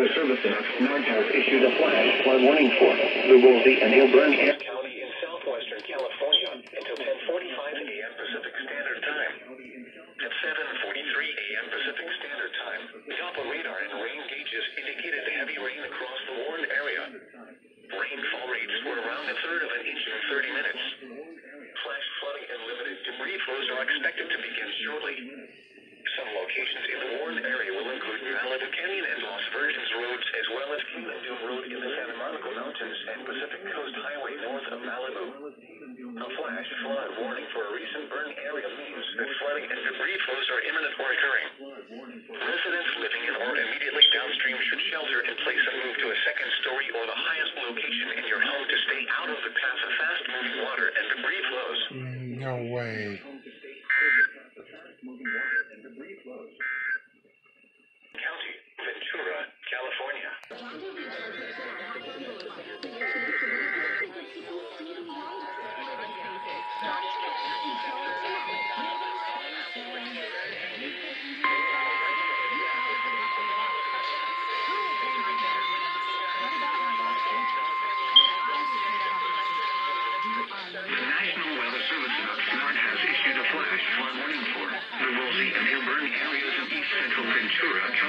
The service Oxnard has issued a flash flood warning for the Woolsey and Hillburn County in southwestern California until 10:45 a.m. Pacific Standard Time. At 7:43 a.m. Pacific Standard Time, Doppler radar and rain gauges indicated heavy rain across the warned area. Rainfall rates were around a third of an inch in 30 minutes. Flash flooding and limited debris flows are expected to begin shortly. Some locations in the warned area will include Malibu Canyon and Los Virgenes roads, as well as Road in the Santa Monica Mountains and Pacific Coast Highway north of Malibu. A flash flood warning for a recent burn area means that flooding and debris flows are imminent or occurring. Residents living in or immediately downstream should shelter in place and move to a second story or the highest location in your home to stay out of the path of fast moving water and debris flows. Mm, no way.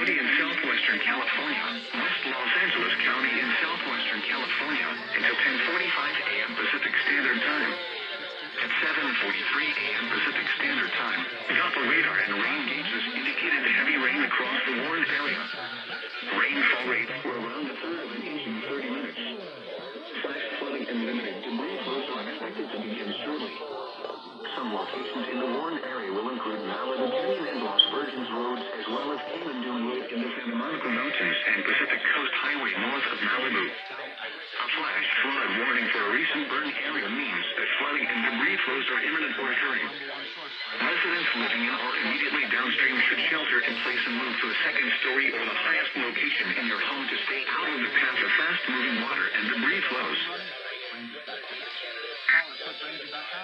County in southwestern California, west Los Angeles County in southwestern California until 10:45 a.m. Pacific Standard Time. At 7:43 a.m. Pacific Standard Time, Doppler radar and rain gauges indicated heavy rain across the warned area. Rainfall rates were around a third of an inch in 30 minutes. Flash flooding and limited debris flows are expected to begin shortly. Some locations in the warned area will include Malibu Canyon and Los Virgenes roads, as well as Kanan Dume Road in the Santa Monica Mountains and Pacific Coast Highway north of Malibu. A flash flood warning for a recent burn area means that flooding and debris flows are imminent or occurring. Residents living in or immediately downstream should shelter in place and move to a second story or the highest location in your home to stay out of the path of fast moving water and debris flows. The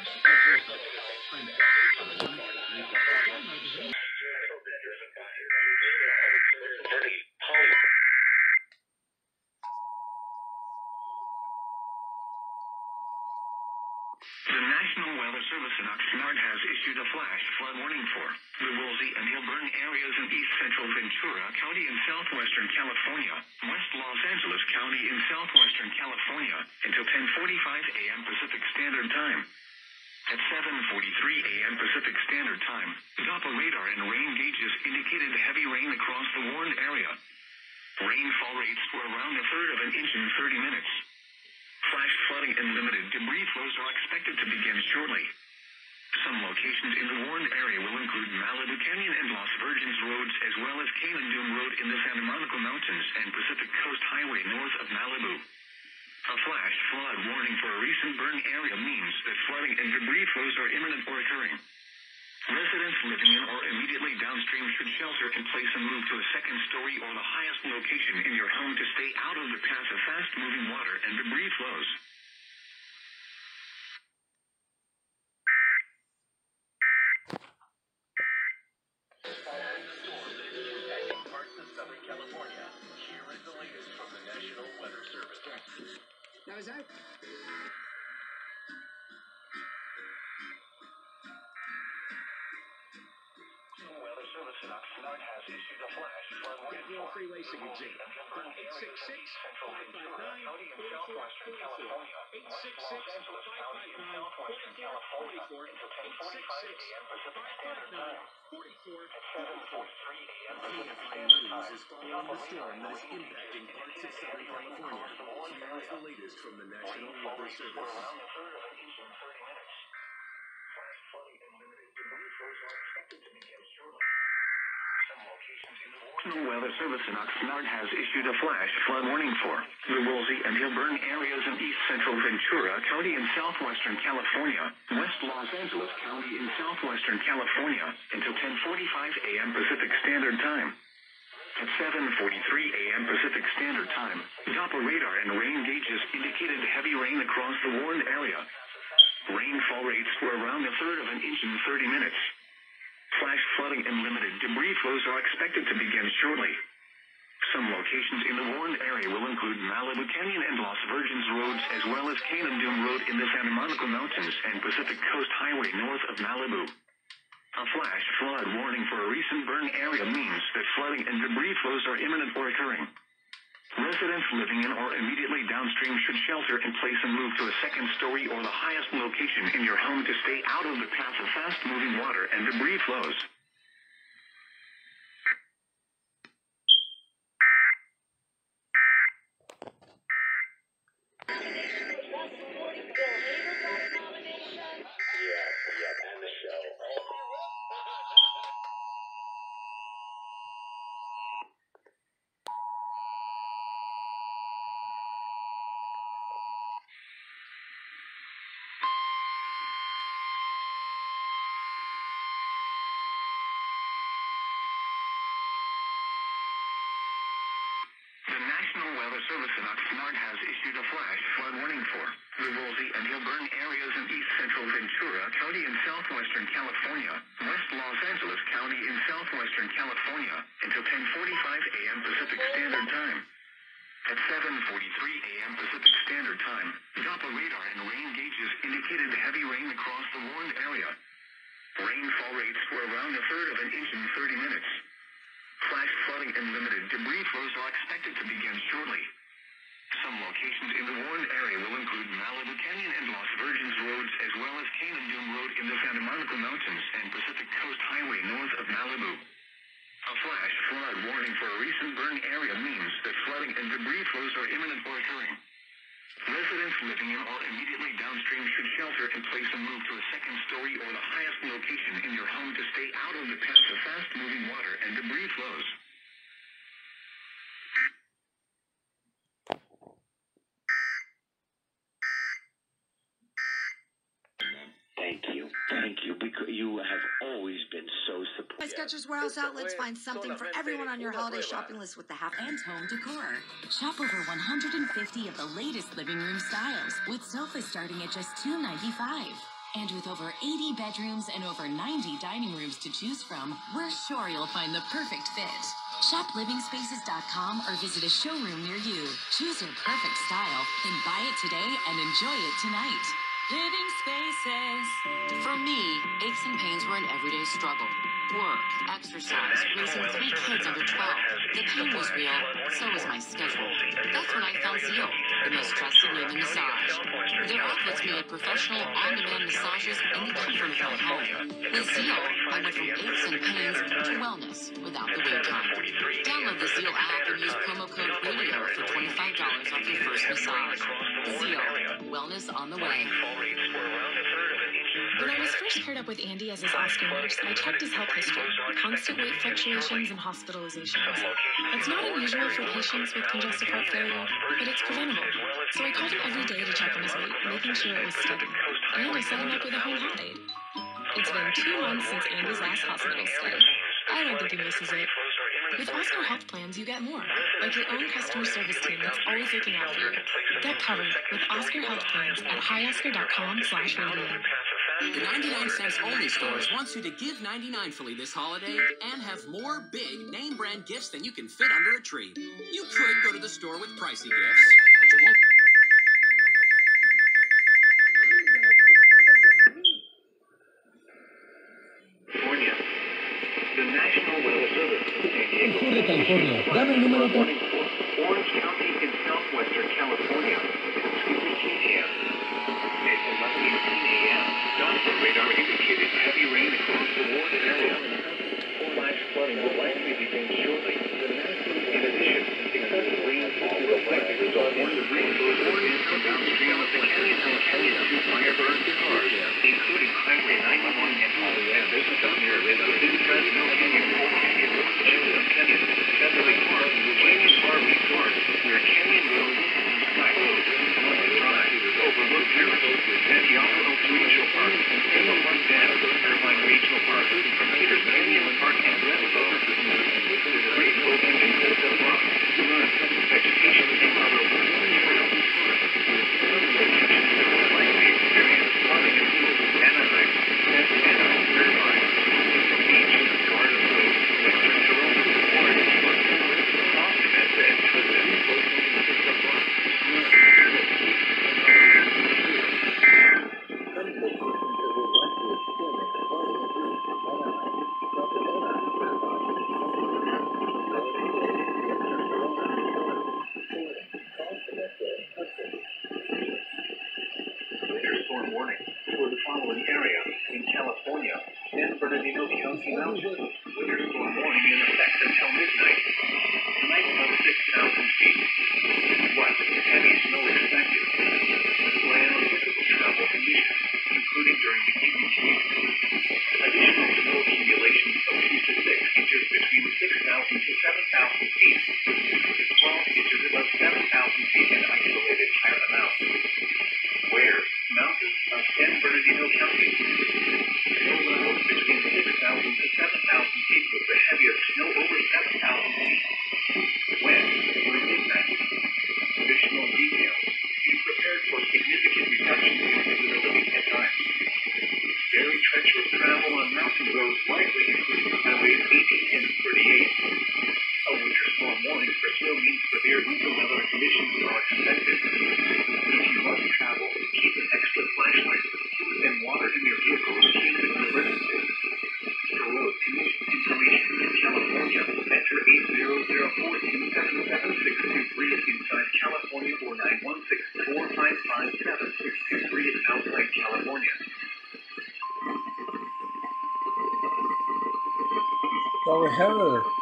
National Weather Service in Oxnard has issued a flash flood warning for the Woolsey and Hillburn areas in east central Ventura County in southwestern California, west Los Angeles County in southwestern California until 10:45 a.m. Pacific Standard Time. At 7:43 a.m. Pacific Standard Time, Doppler radar and rain gauges indicated heavy rain across the warned area. Rainfall rates were around a third of an inch in 30 minutes. Flash flooding and limited debris flows are expected to begin shortly. Some locations in the warned area will include Malibu Canyon and Los Virgenes roads, as well as Kanan Dume Road in the Santa Monica Mountains and Pacific Coast Highway north of Malibu. A flash flood warning for a recent burn area means that flooding and debris flows are imminent or occurring. Residents living in or immediately downstream should shelter in place and move to a second story or the highest location in your home to stay out of the path of fast moving water and debris flows. 7:43 a.m. Pacific Standard Time, is following the storm that is impacting parts of Southern California. Here is the latest from the National Weather Service. National Weather Service in Oxnard has issued a flash flood warning for the Woolsey and Hillburn areas in east central Ventura County in southwestern California, west Los Angeles County in southwestern California until 10:45 a.m. Pacific Standard Time. At 7:43 a.m. Pacific Standard Time, Doppler radar and rain gauges indicated heavy rain across the warned area. Rainfall rates were around a third of an inch in 30 minutes. Flash flooding and limited debris flows are expected to begin shortly. Some locations in the warned area will include Malibu Canyon and Los Virgenes roads, as well as Kanan Dume Road in the Santa Monica Mountains and Pacific Coast Highway north of Malibu. A flash flood warning for a recent burn area means that flooding and debris flows are imminent or occurring. Residents living in or immediately downstream should shelter in place and move to a second story or the highest location in your home to stay out of the path of fast moving water and debris flows. Oxnard has issued a flash flood warning for the Woolsey and Hillburn areas in east central Ventura County in southwestern California, West Los Angeles County in southwestern California until 10:45 a.m. Pacific Standard Time. At 7:43 a.m. Pacific Standard Time, Doppler radar and rain gauges indicated heavy rain across the warned area. Rainfall rates were around a third of an inch in 30 minutes. Flash flooding and limited debris flows are expected to begin shortly. Some locations in the warned area will include Malibu Canyon and Los Virgenes roads, as well as Kanan Dume Road in the Santa Monica Mountains and Pacific Coast Highway north of Malibu. A flash flood warning for a recent burn area means that flooding and debris flows are imminent or occurring. Residents living in or immediately downstream should shelter in place and move to a second story or the highest location in your home to stay out of the path of fast moving water and debris flows. Skechers Warehouse Outlets find something for everyone on your holiday shopping list with the half. and home decor. Shop over 150 of the latest living room styles with sofas starting at just $2.95. And with over 80 bedrooms and over 90 dining rooms to choose from, we're sure you'll find the perfect fit. Shop livingspaces.com or visit a showroom near you. Choose your perfect style, then buy it today and enjoy it tonight. Living Spaces. For me, aches and pains were an everyday struggle. Work, exercise, raising three kids under 12. The pain was real, so was my schedule. That's when I found Zeel, the most trusted name in massage. Their outlets made professional, on-demand massages in the comfort of my home. With Zeel, I went from aches and pains to wellness without the wait time. Download the Zeel app and use promo code RADIO for $25 off your first massage. Zeel, wellness on the way. When I was first paired up with Andy as his Oscar nurse, I checked his health history, constant weight fluctuations, and hospitalizations. It's not unusual for patients with congestive heart failure, but it's preventable. So I called him every day to check on his weight, making sure it was steady. And I set him up with a home health aide. It's been two months since Andy's last hospital stay. I don't think he misses it. With Oscar Health Plans, you get more, like your own customer service team that's always looking out for you. Get covered with Oscar Health Plans at hioscar.com slash. The 99 cents only stores wants you to give 99 fully this holiday and have more big name brand gifts than you can fit under a tree. You could go to the store with pricey gifts, but you won't. California. The National Weather Service. Sur de California. Dame el número de... Orange County in southwestern California. Excuse me, KTM. At 11:18 a.m., Doppler radar indicated heavy rain across the warned area. Flooding will likely begin shortly. In addition, excessive rainfall will likely result in debris flows from downstream of the canyon and canyon to fire cars, including Highway 91 and oh, and this is up near the Fresno Canyon, Old Canyon, Chisholm Canyon, Beverly Park, Canyon RV Park, where Canyon Road and Sky Road, North Drive, Overlook Terrace, Santiago El Tuicho Park, Emma Park Dam, Irvine Regional Park, Peters Canyon Park and Redwood, Great Open and Vista Park, Run, Vegetation and other trails. Some locations that will likely experience flooding include Anaheim, Santa Ana, Irvine, Beach, Garden Road, Western Jerome, Orange Park, Soft Bend, Bernardino County Mountains. Winter storm warning in effect until midnight. Tonight about 6,000 feet. Go ahead.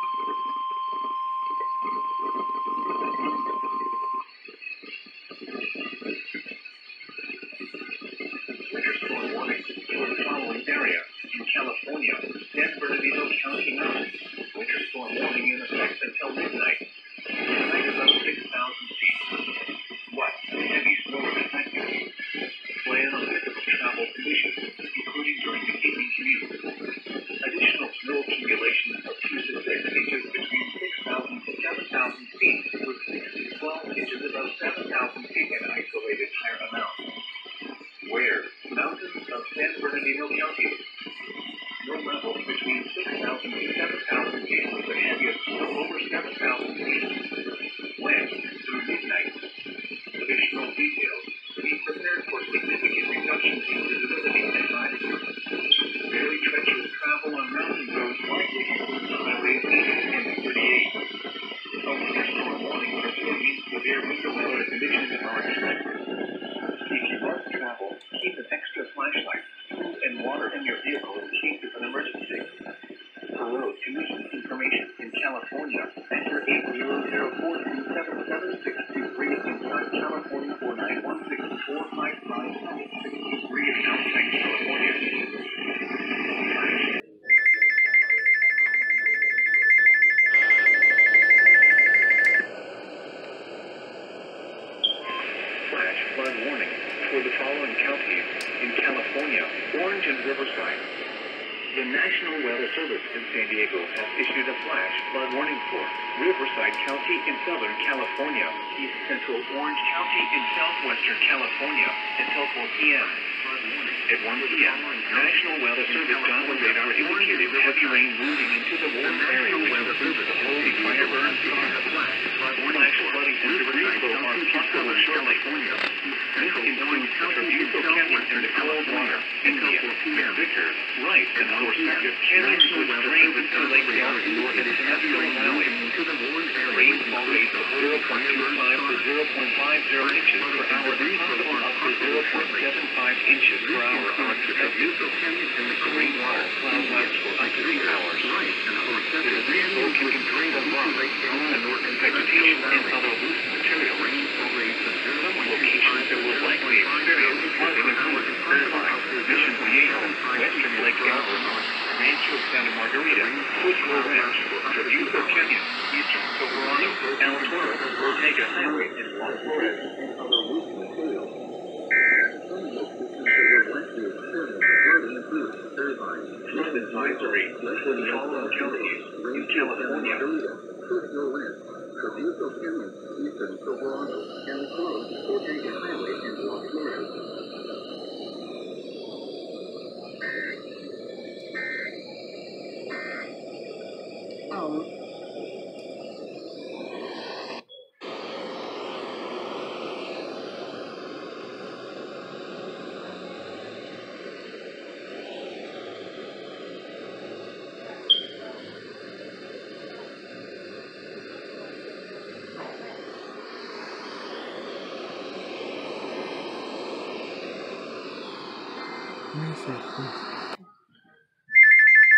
And water in your vehicle in case of an emergency. Road condition information in California, Riverside County in Southern California, East Central Orange County in Southwestern California until 4 p.m. At 1 p.m., National Weather Service Doppler radar indicated heavy rain moving into the warm area Weather Service holding fire burns flash flooding and debris flow are possible shortly. This includes Trabuco Canyon and the Coldwater, India, McVicker, Rice, and Forsyth canyons which drain into Lake Elsinore and Temecula Valley. Rainfall rates of 0.25 to 0.50 inches per hour and up to 0.75 inches per hour are expected. Rainwater cloud lasts for up to two hours. Debris flow can contain the rock, and vegetation and other loose material. Some locations that will likely experience flooding include Irvine, Mission Viejo, Western Lake Galvin, Rancho Santa Margarita, Foothill Ranch, Trabuco Canyon, Eastern Silverado, El Toro, Ortega Highway, and Los Flores, and other loose material. Flood advisory for following counties in California. Trabuco Canyon, Eastern Silverado, El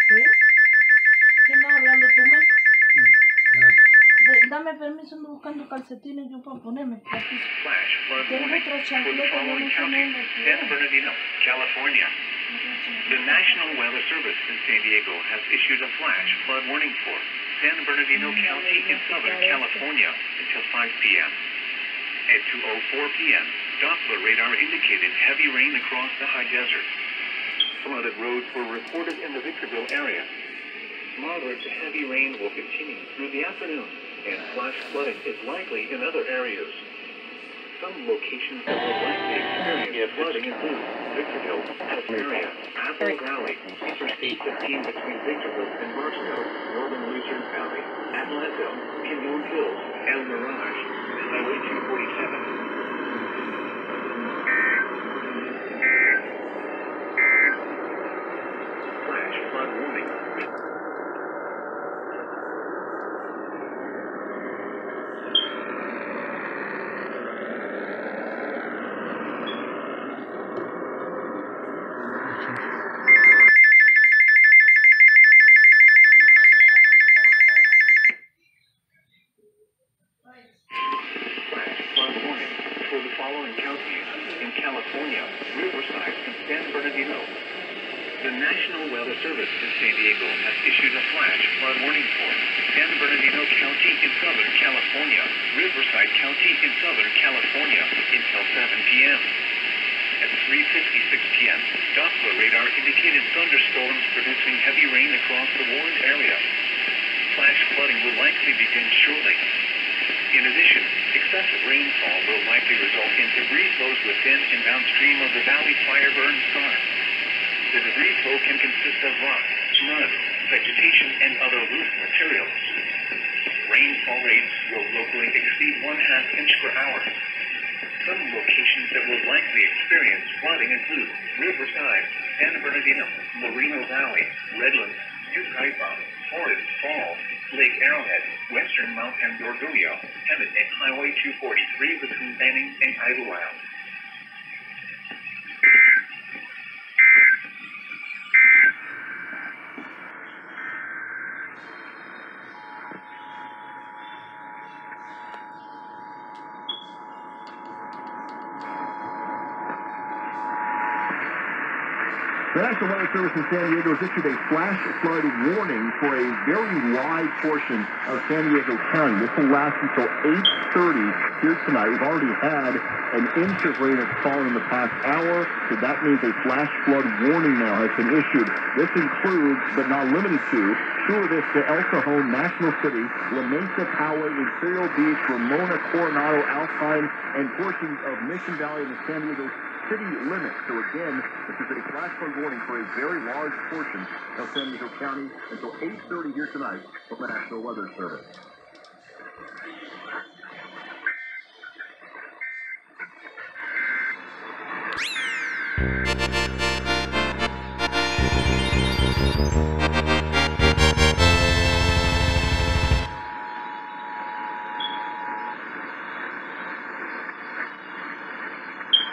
¿Qué? ¿Qué estás hablando tú, No. Dame permiso, ando buscando calcetines yo para ponerme. Tienes otro chancleta, no California. The National Weather Service in San Diego has issued a flash flood warning for San Bernardino mm, County in Southern California until 5 p.m. At 2.04 p.m., Doppler radar indicated heavy rain across the high desert. Flooded roads were reported in the Victorville area. Moderate to heavy rain will continue through the afternoon, and flash flooding is likely in other areas. Some locations that will likely experience flooding include Victorville, Hesperia, Apple Valley, Interstate 15 between Victorville and Barstow, Northern Lucerne Valley, Adelanto, Pinon Hills, El Mirage, Highway 247. Flash flood warning. Flash flood warning for the following counties in California, Riverside, and San Bernardino. The National Weather Service in San Diego has issued a flash flood warning for San Bernardino County in Southern California, Riverside County in Southern California until 7 p.m. At 3.56 p.m., Doppler radar indicated thunderstorms producing heavy rain across the warned area. Flash flooding will likely begin shortly. In addition, excessive rainfall will likely result in debris flows within and downstream of the valley fire burn scar. The debris flow can consist of rock, mud, vegetation, and other loose materials. Rainfall rates will locally exceed one half inch per hour. Some locations that will likely experience flooding include Riverside, San Bernardino, Moreno Valley, Redlands, Yucaipa, Forest Falls, Lake Arrowhead, Western Mount Dordogne, Hemet, and Highway 243 between Banning and Idyllwild. The National Weather Service in San Diego has issued a flash flood warning for a very wide portion of San Diego County. This will last until 8.30 here tonight. We've already had an inch of rain that's fallen in the past hour, so that means a flash flood warning now has been issued. This includes, but not limited to, Chula Vista, El Cajon, National City, La Mesa, Poway, Imperial Beach, Ramona, Coronado, Alpine, and portions of Mission Valley and the San Diego city limits. So again, this is a flash flood warning for a very large portion of San Diego County until 8.30 here tonight from the National Weather Service.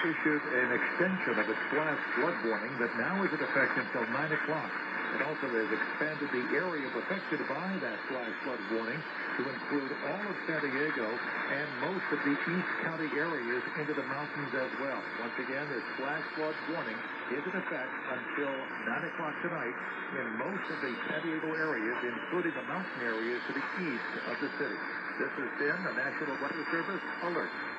Issued an extension of its flash flood warning that now is in effect until 9 o'clock. It also has expanded the area affected by that flash flood warning to include all of San Diego and most of the East County areas into the mountains as well. Once again, this flash flood warning is in effect until 9 o'clock tonight in most of the San Diego areas, including the mountain areas to the east of the city. This has been the National Weather Service alert.